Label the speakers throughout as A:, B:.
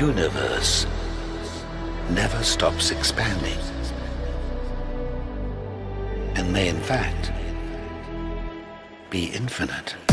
A: Universe never stops expanding and may in fact be infinite.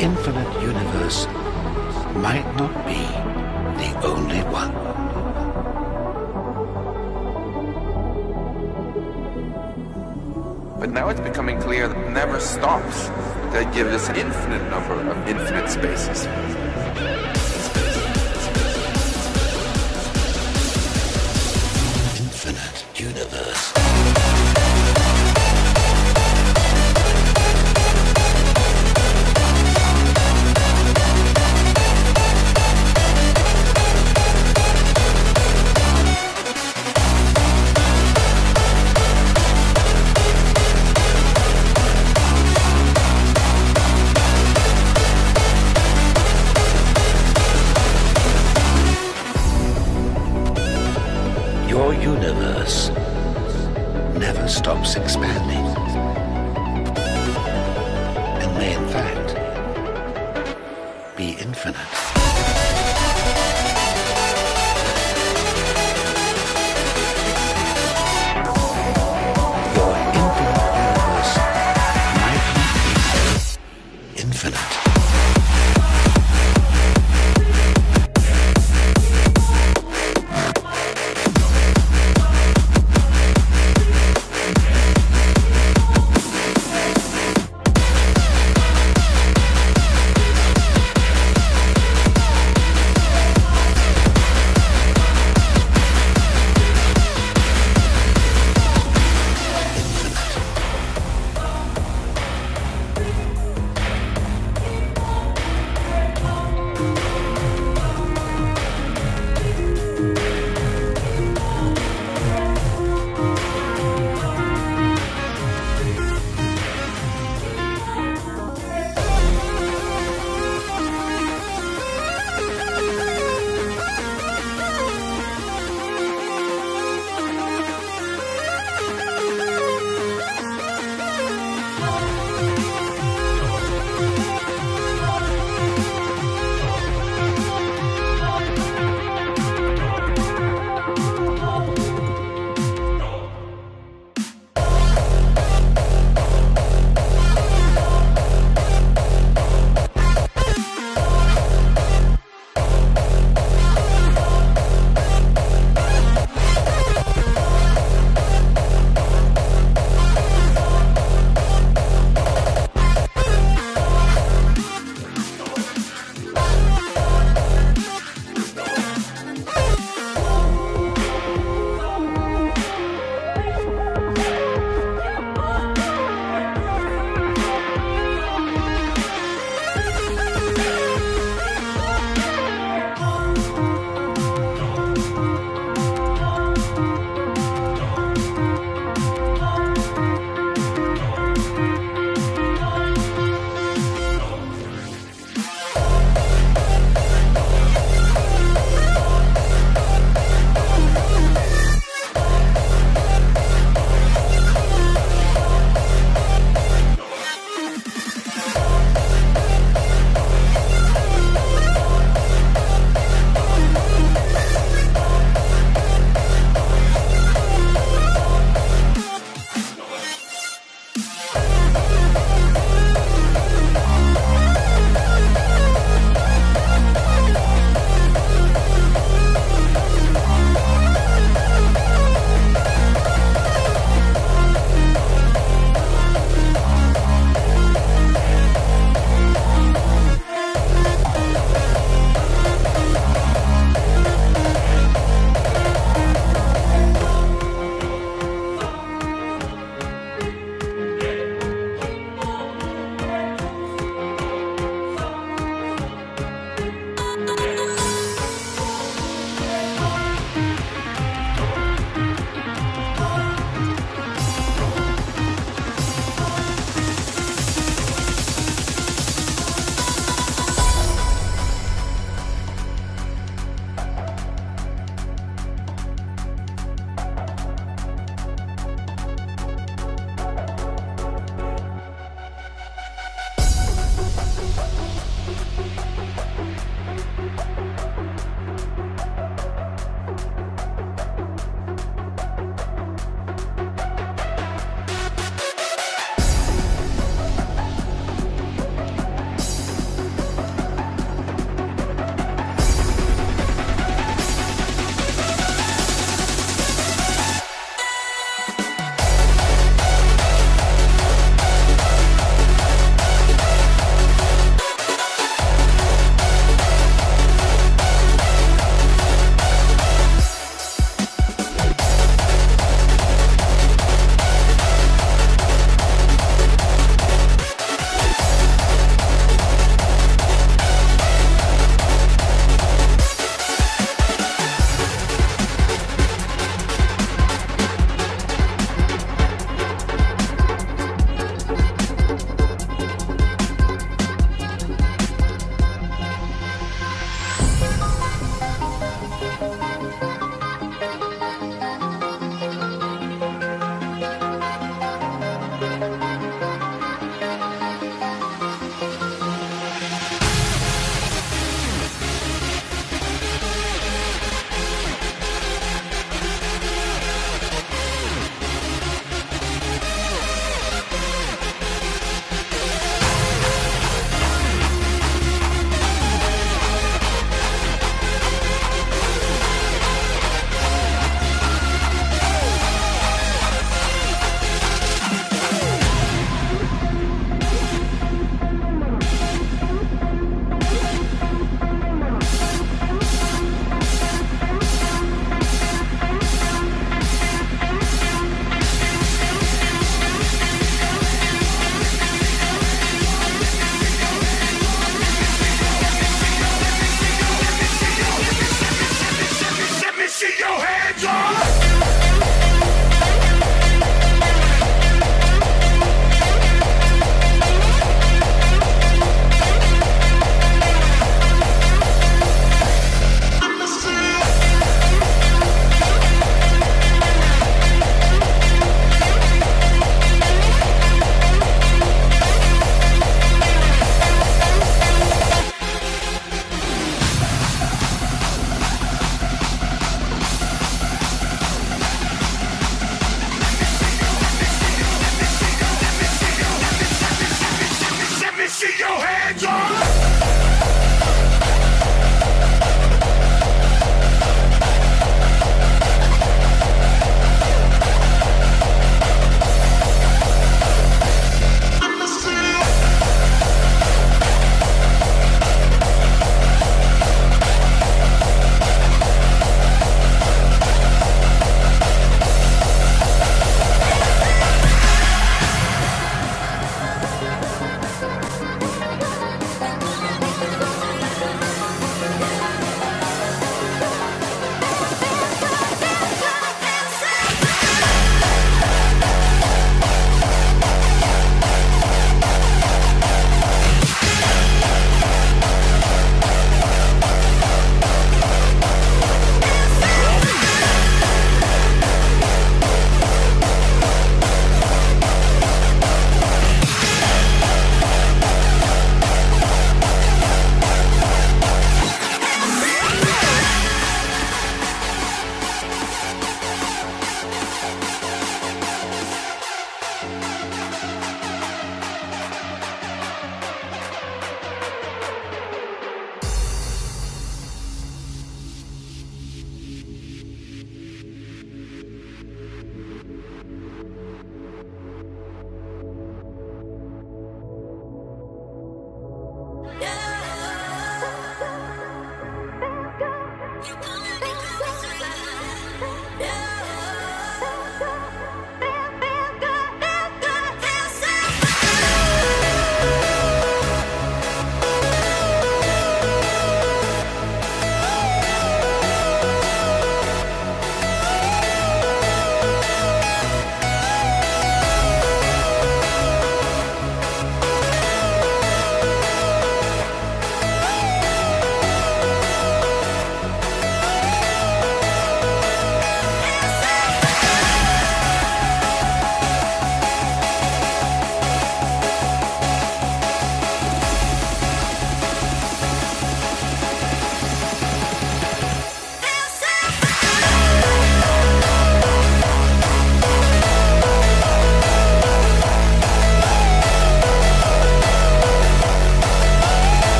A: Infinite universe might not be the only one.
B: But now it's becoming clear that it never stops. That gives us an infinite number of infinite spaces.